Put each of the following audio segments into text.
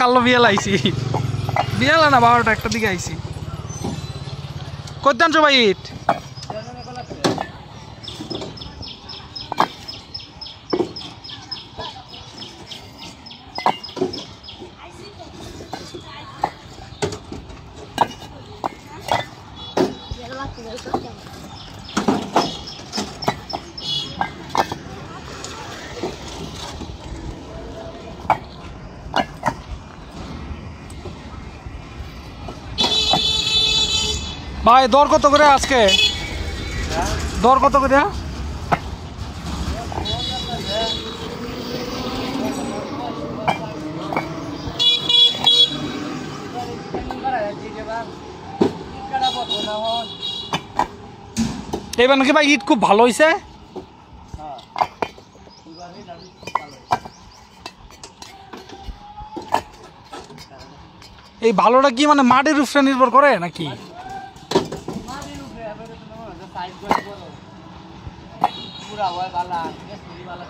কালো বিয়াল আইছি। বিয়াল না বারোটা একটা দিকে কত আনছো ভাই ইট? ভাই, দর কত করে আজকে? দর কত করে? এবার নাকি ভাই ঈদ খুব ভালো হয়েছে এই ভালোটা কি মানে মাটির উপরে নির্ভর করে নাকি? पूरा हुआ वाला वाला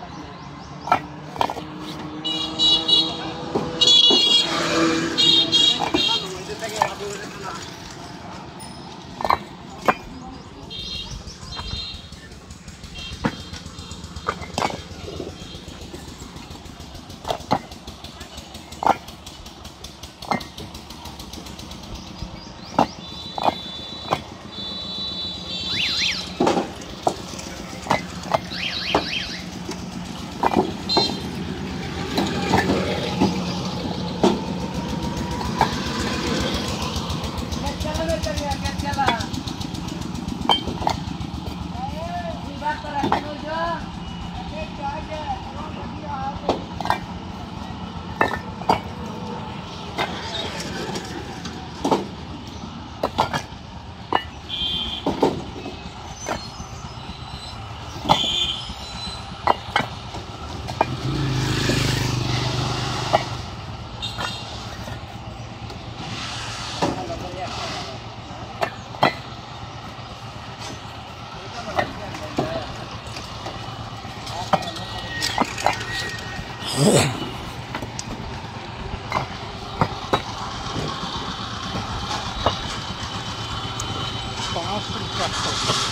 Fast and.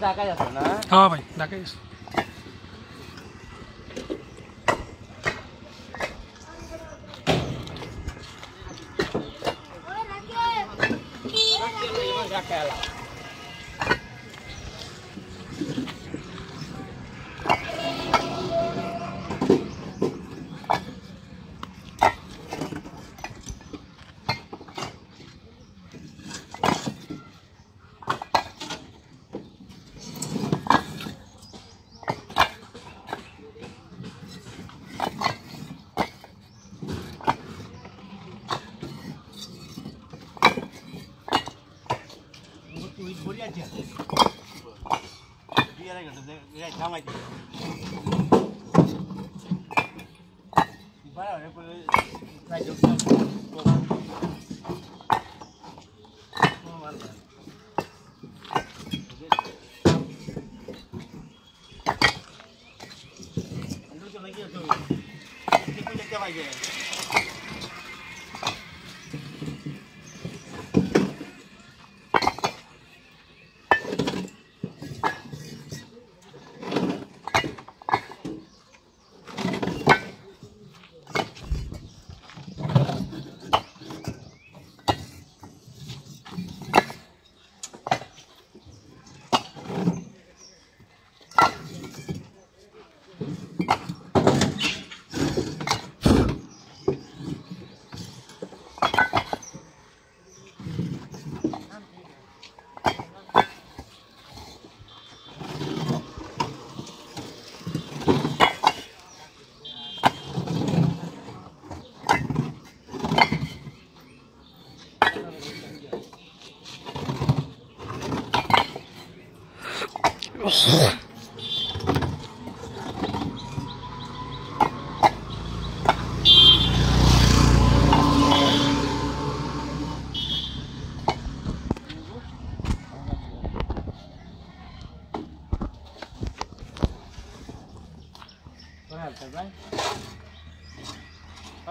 大家入场啦。好，喂，大家。Yeah. đây là cái này trong này thì bắt đầu này được Thank you.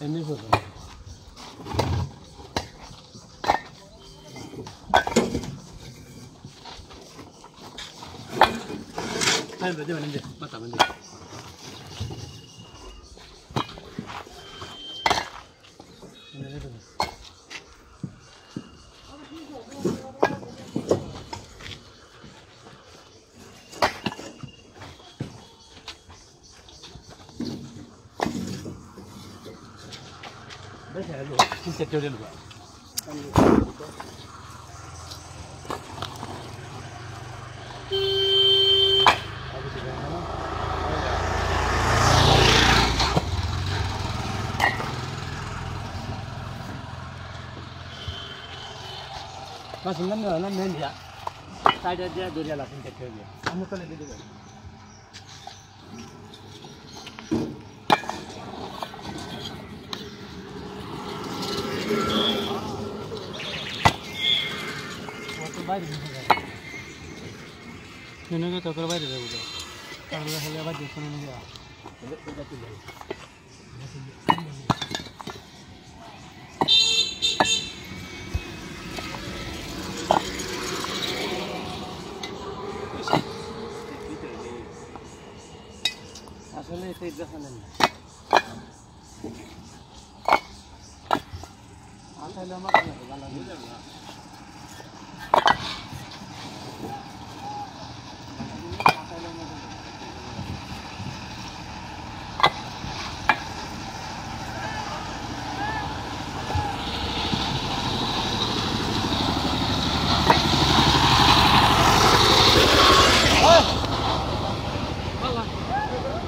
And this one. はい、では飲んで、また飲んで。ありがとうございます。 되는 거야. 맛있는 면은 면이야. 딸들 노래라 근데 저기 아무 거나 드리고. বাইরে যাব। তাহলে হলে আবার দেখুন নিয়ে যা আসলে সেই দেখালেন না আসলে আমার ভালো বুঝলেন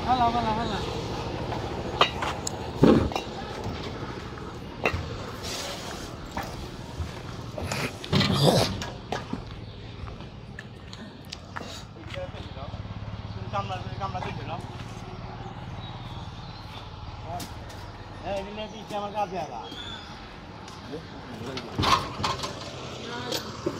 هلا هلا هلا रेडीमेड इस